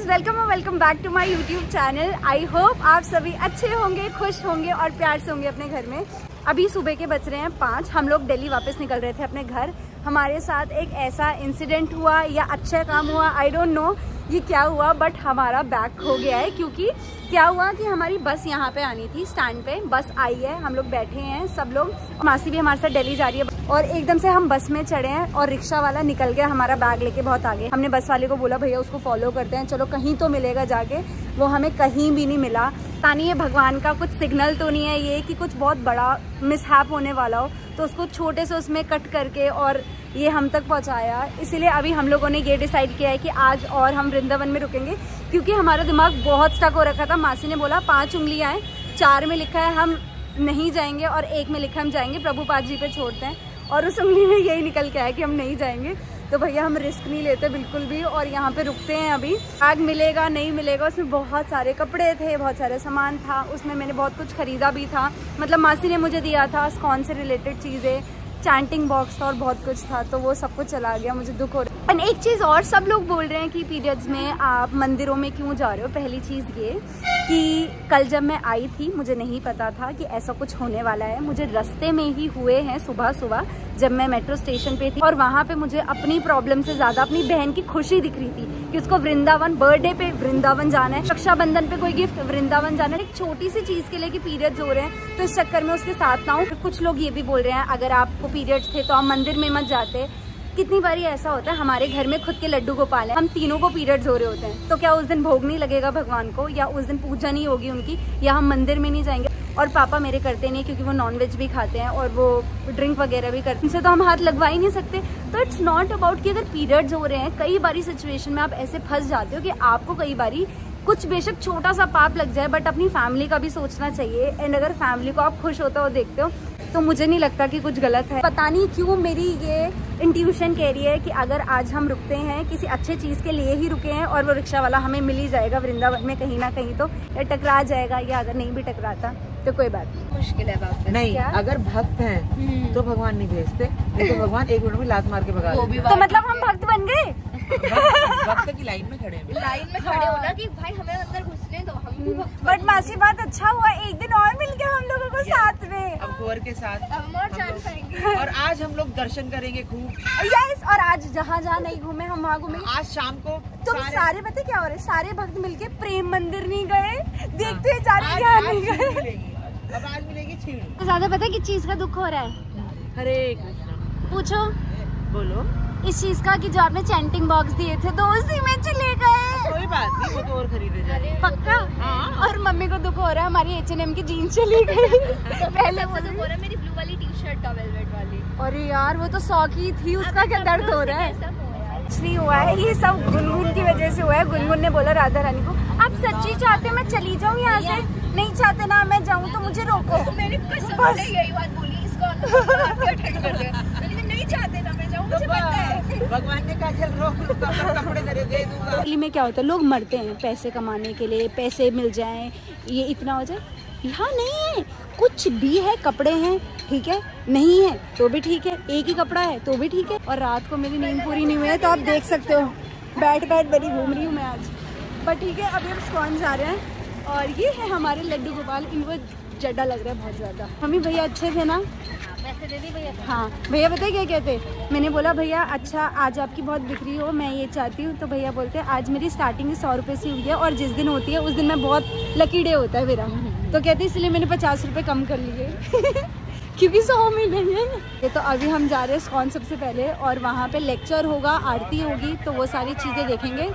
Guys welcome और welcome back to my YouTube channel I hope आप सभी अच्छे होंगे, खुश होंगे और प्यार से होंगे अपने घर में। अभी सुबह के बज रहे हैं पाँच। हम लोग दिल्ली वापस निकल रहे थे अपने घर। हमारे साथ एक ऐसा इंसिडेंट हुआ या अच्छा काम हुआ आई डोंट नो ये क्या हुआ बट हमारा बैग खो गया है, क्योंकि क्या हुआ कि हमारी बस यहाँ पे आनी थी स्टैंड पे, बस आई है, हम लोग बैठे हैं, सब लोग, मासी भी हमारे साथ दिल्ली जा रही है, और एकदम से हम बस में चढ़े हैं, और रिक्शा वाला निकल गया हमारा बैग लेके बहुत आगे। हमने बस वाले को बोला, भैया, उसको फॉलो करते हैं, चलो कहीं तो मिलेगा जाके। वो हमें कहीं भी नहीं मिला। तानी ये भगवान का कुछ सिग्नल तो नहीं है ये, कि कुछ बहुत बड़ा मिसहैप होने वाला हो तो उसको छोटे से उसमें कट करके और ये हम तक पहुँचाया। इसीलिए अभी हम लोगों ने ये डिसाइड किया है कि आज और हम वृंदावन में रुकेंगे। क्योंकि हमारा दिमाग बहुत स्टक हो रखा था। मासी ने बोला, पाँच उंगलियाँ हैं, चार में लिखा है हम नहीं जाएँगे और एक में लिखा हम जाएँगे। प्रभुपाद जी पे छोड़ते हैं। और उस उंगली में यही निकल के आया कि हम नहीं जाएँगे। तो भैया, हम रिस्क नहीं लेते बिल्कुल भी और यहाँ पे रुकते हैं अभी। बैग मिलेगा, नहीं मिलेगा, उसमें बहुत सारे कपड़े थे, बहुत सारे सामान था। उसमें मैंने बहुत कुछ खरीदा भी था। मतलब मासी ने मुझे दिया था स्कॉन से रिलेटेड चीज़ें चैंटिंग बॉक्स था और बहुत कुछ था तो वो सब कुछ चला गया, मुझे दुख हो है एक चीज़ और सब लोग बोल रहे हैं कि पीरियड्स में आप मंदिरों में क्यों जा रहे हो? पहली चीज़ ये कि कल जब मैं आई थी, मुझे नहीं पता था कि ऐसा कुछ होने वाला है। मुझे रास्ते में ही हुए हैं सुबह सुबह जब मैं मेट्रो स्टेशन पे थी। और वहाँ पे मुझे अपनी प्रॉब्लम से ज़्यादा अपनी बहन की खुशी दिख रही थी कि उसको वृंदावन बर्थडे पे वृंदावन जाना है, रक्षाबंधन पे कोई गिफ्ट वृंदावन जाना है। एक छोटी सी चीज़ के लिए कि पीरियड्स हो रहे हैं तो इस चक्कर में उसके साथ ना हूँ। कुछ लोग ये भी बोल रहे हैं, अगर आपको पीरियड्स थे तो आप मंदिर में मत जाते। कितनी बारी ऐसा होता है, हमारे घर में खुद के लड्डू गोपाल है, हम तीनों को पीरियड्स हो रहे होते हैं तो क्या उस दिन भोग नहीं लगेगा भगवान को, या उस दिन पूजा नहीं होगी उनकी, या हम मंदिर में नहीं जाएँगे? और पापा मेरे करते नहीं क्योंकि वो नॉनवेज भी खाते हैं और वो ड्रिंक वगैरह भी करते हैं। उनसे तो हम हाथ लगवा ही नहीं सकते। तो इट्स नॉट अबाउट कि अगर पीरियड्स हो रहे हैं, कई बारी सिचुएशन में आप ऐसे फंस जाते हो कि आपको कई बारी कुछ बेशक छोटा सा पाप लग जाए बट अपनी फैमिली का भी सोचना चाहिए। एंड अगर फैमिली को आप खुश होते हो, देखते हो तो मुझे नहीं लगता कि कुछ गलत है। पता नहीं क्यों मेरी ये इंट्यूशन कह रही है कि अगर आज हम रुकते हैं किसी अच्छे चीज़ के लिए ही रुके हैं और वो रिक्शा वाला हमें मिल ही जाएगा वृंदावन में कहीं ना कहीं तो या टकरा जाएगा या अगर नहीं भी टकराता तो कोई बात नहीं। मुश्किल है वापस नहीं क्या? अगर भक्त हैं हम्म। तो भगवान नहीं भेजते तो भगवान एक मिनट में लात मार के भगा तो मतलब हम भक्त बन गए? भक्त भक्त की लाइन में खड़े हैं लाइन में खड़े कि भाई हमें अंदर घुसने दो हम भी बट मासी बात अच्छा हुआ एक दिन और मिल गया हम लोगों को साथ में। अब कुंवर के साथ हम और जान लोग- पाएँगे और आज हम लोग दर्शन करेंगे खूब। यस और आज जहाँ जहाँ नहीं घूमे हम वहाँ घूमे आज शाम को तुम सारे सारे पता क्या हो रहे सारे भक्त मिलके प्रेम मंदिर नहीं गए देखते हुए जा रहे आज- आज नहीं गए। अब आज मिलेगी छीण ज़्यादा पता है किस चीज़ का दुख हो रहा है? हरे कृष्णा। पूछो। बोलो। इस चीज़ का कि जो आपने चैंटिंग बॉक्स दिए थे तो उसी में चले गए। कोई बात नहीं वो तो और खरीदे जाए पक्का? हाँ। और मम्मी को दुख हो रहा है हमारी एच एन एम की जीन्स चली गई। पहले सबसे तो बोला मेरी ब्लू वाली टी शर्ट था वेलवेट वाली। अरे यार वो तो सौ की थी उसका क्या दर्द हो रहा है? नहीं हुआ है ये सब गुनगुन की वजह से हुआ है। गुनगुन ने बोला राधा रानी को आप सच्ची चाहते मैं चली जाऊँ यहाँ से? नहीं चाहते ना मैं जाऊँ तो मुझे रोको। मैंने कसम बस। यही बात बोली इसको अटेंड कर दिया मैंने कहा, नहीं चाहते ना मैं जाऊँ तो मुझे पता है बस, भगवान ने कहा, चल कपड़े दे दूँगा. में क्या होता है, लोग मरते हैं पैसे कमाने के लिए, पैसे मिल जाएँ, ये इतना हो जाए। यहाँ नहीं है, कुछ भी है, कपड़े हैं, ठीक है? नहीं है तो भी ठीक है, एक ही कपड़ा है तो भी ठीक है। और रात को मेरी नींद पूरी नहीं हुई है तो आप देख सकते हो, बैठ बैठ, बड़ी घूम रही हूँ मैं आज। बट ठीक है, अभी हम स्कॉन जा रहे हैं, और ये है हमारे लड्डू गोपाल, इनको जड्डा लग रहा है बहुत ज़्यादा। मम्मी भैया अच्छे थे ना? हाँ भैया बताए क्या कहते मैंने बोला, भैया अच्छा आज आपकी बहुत बिक्री हो, मैं ये चाहती हूँ। तो भैया बोलते हैं, आज मेरी स्टार्टिंग सौ रुपये से हुई है और जिस दिन होती है, उस दिन मैं बहुत लकी डे होता है मेरा। तो कहते इसलिए मैंने पचास रुपये कम कर लिए क्योंकि सौ मिलेंगे ये तो अभी हम जा रहे हैं स्कॉन सबसे पहले और वहाँ पे लेक्चर होगा, आरती होगी तो वो सारी चीज़ें देखेंगे।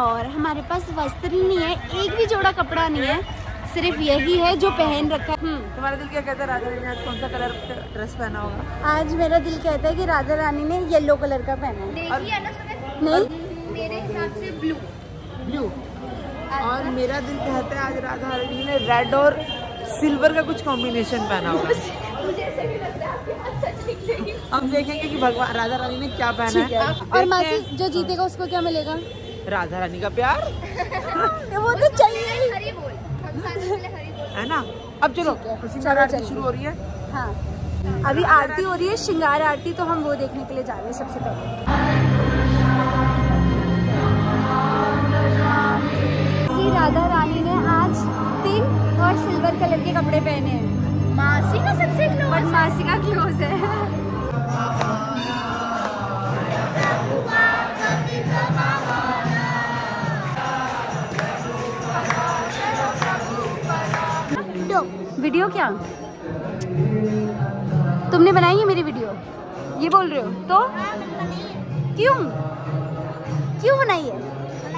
और हमारे पास वस्त्र नहीं है, एक भी जोड़ा कपड़ा नहीं है। सिर्फ़ यही है जो पहन रखा है। हम्म। तुम्हारा दिल क्या कहता है राधा रानी ने आज कौन सा कलर ड्रेस पहना होगा? आज मेरा दिल कहता है कि राधा रानी ने येलो कलर का पहना है। है नहीं। मेरे हिसाब से ब्लू ब्लू और मेरा दिल कहता है आज राधा रानी ने रेड और सिल्वर का कुछ कॉम्बिनेशन पहना होगा। मुझे ऐसा नहीं लगता आपके पास सच निकलेगी। हम देखेंगे कि भगवान राधा रानी ने क्या पहना है। है। और मासी जो जीतेगा उसको क्या मिलेगा? राधा रानी का प्यार। वो तो चाहिए ही। है ना अब चलो आरती शुरू हो रही है हाँ अभी आरती हो रही है श्रृंगार आरती तो हम वो देखने के लिए जा रहे हैं सबसे पहले राधा रानी ने आज पिंक और सिल्वर कलर के कपड़े पहने हैं मासी का सबसे क्लोज मासी का क्लोज है वीडियो? वीडियो क्या? तुमने बनाई है मेरी वीडियो? ये बोल रहे हो। तो? क्यों? क्यों बनाई है?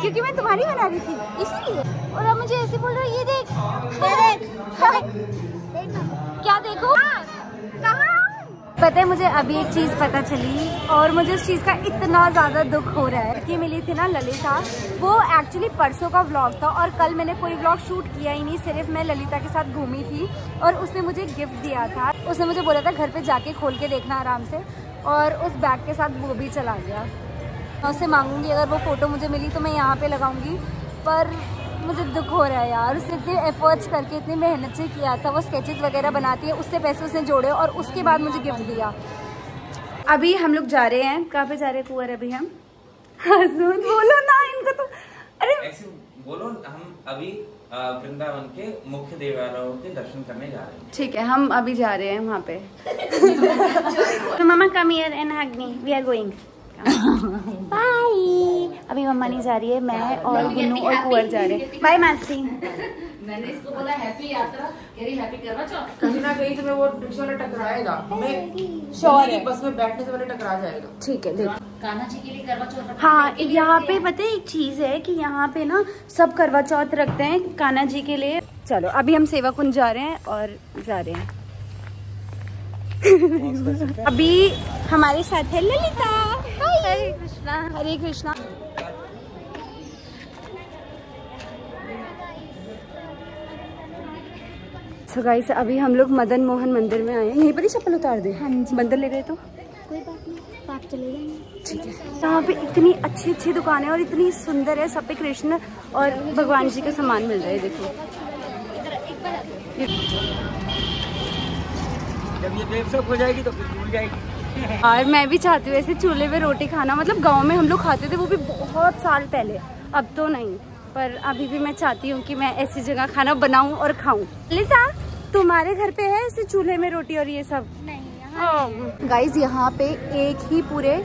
क्योंकि मैं तुम्हारी बना रही थी इसीलिए। और अब मुझे ऐसे बोल रहे हो ये देख। ये देख। क्या देखो? कहाँ पता है, मुझे अभी एक चीज़ पता चली और मुझे उस चीज़ का इतना ज़्यादा दुख हो रहा है। कि मिली थी ना ललिता। वो एक्चुअली परसों का व्लॉग था और कल मैंने कोई व्लॉग शूट किया ही नहीं, सिर्फ़ मैं ललिता के साथ घूमी थी और उसने मुझे गिफ्ट दिया था। उसने मुझे बोला था, घर पे जाके खोल के देखना आराम से और उस बैग के साथ वो भी चला गया। मैं उससे मांगूँगी, अगर वो फ़ोटो मुझे मिली तो मैं यहाँ पे लगाऊँगी। पर मुझे दुख हो रहा है यार। उसने इतने एफर्ट्स करके इतनी मेहनत से किया था वो स्केचेस वगैरह बनाती है उससे पैसे उसने जोड़े और उसके बाद मुझे गिफ्ट दिया। अभी हम लोग जा रहे हैं। कहाँ पे जा रहे हैं कुंवर अभी हम? बोलो ना इनको तो। अरे बोलो हम अभी वृंदावन के मुख्य देवालयों के दर्शन करने जा रहे हैं। ठीक है हम अभी जा रहे हैं वहाँ पे। तो mama come here and hug me we are going bye अभी मम्मा नहीं जा रही है मैं और गुन्नू और कुंवर जा रहे हैं। बाय मासी मैंने इसको बोला हैप्पी यात्रा हैप्पी करवा चौथ. कहीं ना कहीं तुम्हें वो रिक्शा वाला टकराएगा। हमें है। बस में बैठने से पहले टकरा जाएगा। ठीक है देखो। कान्हा जी के लिए करवा चौथ हाँ यहाँ पे पता है एक चीज़ है कि यहाँ पे ना सब करवा चौथ रखते हैं कान्हा जी के लिए। चलो अभी हम सेवा कुंज जा रहे हैं और जा रहे हैं। अभी हमारे साथ है ललिता। हरे कृष्णा हरे कृष्णा। So guys, अभी हम लोग मदन मोहन मंदिर में आए हैं। यहीं पर ही चप्पल उतार दे। हाँ जी। मंदिर ले गए तो? कोई बात नहीं आप चले जाएँगे। ठीक है। यहाँ पे इतनी अच्छी अच्छी दुकानें और इतनी सुंदर है सब पे कृष्ण और भगवान जी का सामान मिल रहा है देखो। जब ये डेढ़ हो जाएगी तो फिर भूल जाएगी। और मैं भी चाहती हूँ ऐसे चूल्हे पे रोटी खाना मतलब गाँव में हम लोग खाते थे वो भी बहुत साल पहले अब तो नहीं। पर अभी भी मैं चाहती हूँ कि मैं ऐसी जगह खाना बनाऊँ और खाऊं। लिसा तुम्हारे घर पे है ऐसे चूल्हे में रोटी और ये सब? नहीं गाइज़ यहाँ पे एक ही पूरे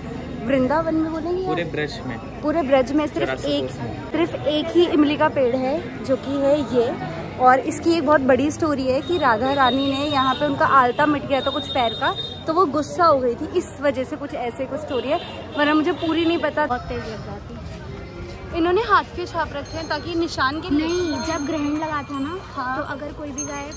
वृंदावन में बोलेंगे पूरे या ब्रश में। पूरे ब्रज में सिर्फ़ एक सिर्फ़ एक ही इमली का पेड़ है जो कि है ये। और इसकी एक बहुत बड़ी स्टोरी है कि राधा रानी ने यहाँ पे उनका आलता मिट गया था कुछ पैर का तो वो गुस्सा हो गई थी। इस वजह से कुछ ऐसे कुछ स्टोरी है वरना मुझे पूरी नहीं पता। बहुत तेज गिर जाती। इन्होंने हाथ के छाप रखे हैं ताकि निशान के लिए नहीं जब ग्रहण लगाते हैं ना हाँ। तो अगर कोई भी गाय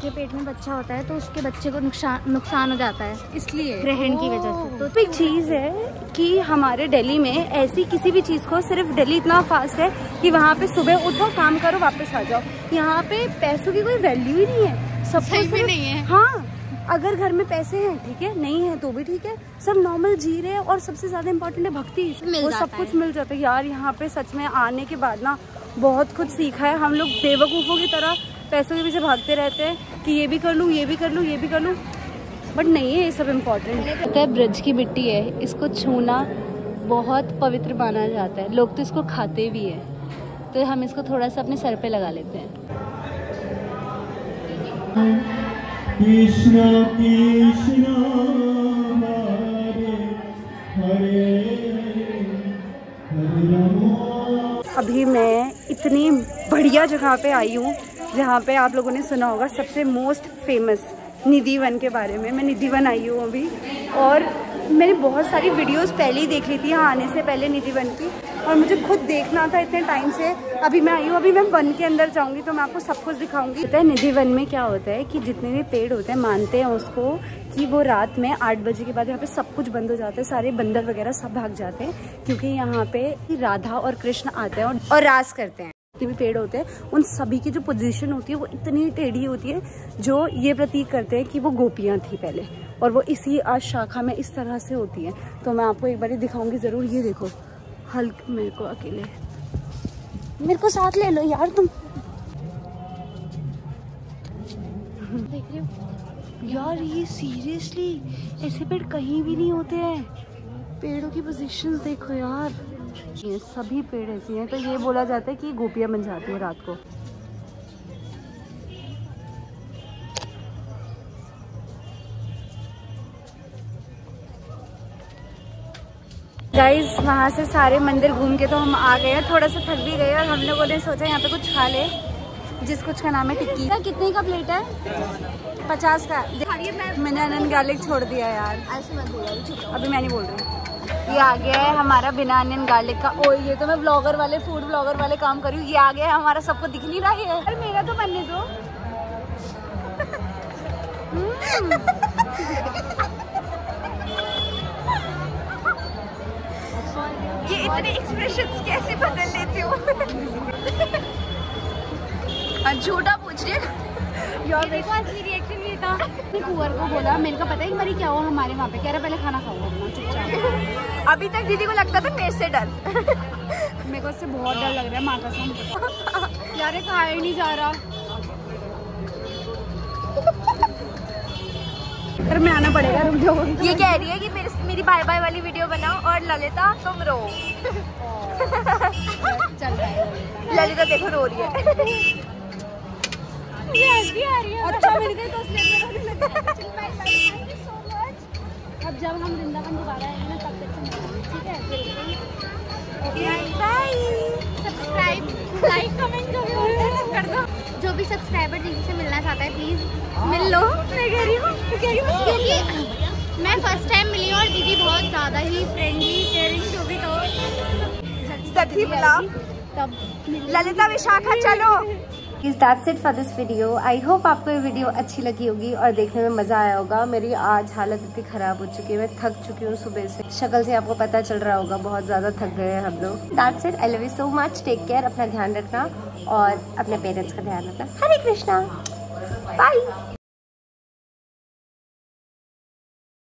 के पेट में बच्चा होता है तो उसके बच्चे को नुकसान नुकसान हो जाता है। इसलिए? ग्रहण की वजह से। तो एक चीज़ है कि हमारे दिल्ली में ऐसी किसी भी चीज़ को सिर्फ़ दिल्ली इतना फास्ट है कि वहाँ पे सुबह उठो काम करो वापस आ जाओ। यहाँ पे पैसों की कोई वैल्यू ही नहीं है। सब में नहीं है। हाँ अगर घर में पैसे हैं ठीक है? नहीं है तो भी ठीक है। सब नॉर्मल जी रहे हैं और सबसे ज़्यादा इम्पोर्टेंट है भक्ति। वो सब कुछ मिल जाता है। यार यहाँ पे सच में आने के बाद ना बहुत कुछ सीखा है। हम लोग बेवकूफ़ों की तरह पैसों के पीछे भागते रहते हैं कि ये भी कर लूँ ये भी कर लूँ ये भी कर लूँ। बट नहीं है ये सब इम्पोर्टेंट है ब्रज की मिट्टी है। इसको छूना बहुत पवित्र माना जाता है। लोग तो इसको खाते भी है। तो हम इसको थोड़ा सा अपने सर पे लगा लेते हैं। कृष्ण कृष्ण, हरे हरे अभी मैं इतनी बढ़िया जगह पे आई हूँ, जहाँ पे आप लोगों ने सुना होगा सबसे मोस्ट फ़ेमस निधि वन के बारे में। मैं निधि वन आई हूँ अभी, और मैंने बहुत सारी वीडियोस पहले ही देख ली थी यहाँ आने से पहले निधि वन की। और मुझे खुद देखना था इतने टाइम से। अभी मैं आई हूँ अभी मैं वन के अंदर जाऊँगी तो मैं आपको सब कुछ दिखाऊँगी। पता है निधि वन में क्या होता है कि जितने भी पेड़ होते हैं मानते हैं उसको कि वो रात में आठ बजे के बाद यहाँ पे सब कुछ बंद हो जाता है सारे बंदर वगैरह सब भाग जाते हैं क्योंकि यहाँ पे राधा और कृष्ण आते हैं और, रास करते हैं। जितने भी पेड़ होते हैं उन सभी की जो पोजीशन होती है वो इतनी टेढ़ी होती है जो ये प्रतीक करते हैं कि वो गोपियाँ थी पहले। और वो इसी आज शाखा में इस तरह से होती है। तो मैं आपको एक बार दिखाऊँगी ज़रूर ये देखो। हल्क मेरे को अकेले। मेरे को साथ ले लो यार तुम। देख रहे हो? यार ये सीरियसली ऐसे पेड़ कहीं भी नहीं होते हैं। पेड़ों की पोजीशंस देखो यार। ये सभी पेड़ ऐसे हैं तो ये बोला जाता है कि गोपियाँ बन जाती है रात को। गाइज़ वहाँ से सारे मंदिर घूम के तो हम आ गए हैं थोड़ा सा थक भी गए और हम लोगों ने सोचा यहाँ पे कुछ खा ले जिस कुछ का नाम है टिक्की। क्या कितने का प्लेट है? पचास का। मैंने अनन गार्लिक छोड़ दिया यार। अभी मैं नहीं बोल रही। ये आ गया है हमारा बिना अनियन गार्लिक का। ओ ये तो मैं ब्लॉगर वाले फ़ूड ब्लॉगर वाले काम कर रही हूँ। ये आ गया है हमारा सबको दिख नहीं रहा है अरे मेरा तो बनने दो। ये इतने एक्सप्रेशंस कैसे बदल लेते हो। झूठा पूछ रही है। यार देखो असली रिएक्शन ये था। कुंवर को बोला मैंने कहा पता है बारी क्या हुआ हमारे वहाँ पे। कह रहा पहले खाना खाओ अपना चुपचाप। अभी तक दीदी को लगता था मेरे से डर। मेरे को उससे बहुत डर लग रहा है माता से यार खाया ही नहीं जा रहा। पर मैं आना पड़ेगा रुक जाओ ये कह रही है कि मेरे मेरी बाय बाय वाली वीडियो बनाओ और ललिता तुम रो। ललिता देखो रो रही है। ये हँसी आ रही है। अच्छा मिल गई तो अब जब हम वृंदावन दोबारा आएँगे ना तब तक ठीक है? बाय सब्सक्राइब लाइक जो भी सब्सक्राइबर जिनसे से मिलना चाहता है प्लीज़ मिल लो। मैं कह रही हूँ मैं कह रही हूँ क्योंकि मैं फ़र्स्ट टाइम मिली और दीदी बहुत ज़्यादा ही फ्रेंडली केयरिंग जो भी कहो। सभी मिला। तब ललिता विशाखा चलो। Is that's it for this video I hope आपको ये वीडियो अच्छी लगी होगी और देखने में मज़ा आया होगा। मेरी आज हालत इतनी ख़राब हो चुकी है। मैं थक चुकी हूँ सुबह से। शक्ल से आपको पता चल रहा होगा, बहुत ज़्यादा थक गए हैं हम लोग। That's it I love you so much take care अपना ध्यान रखना और अपने पेरेंट्स का ध्यान रखना। हरे कृष्णा बाय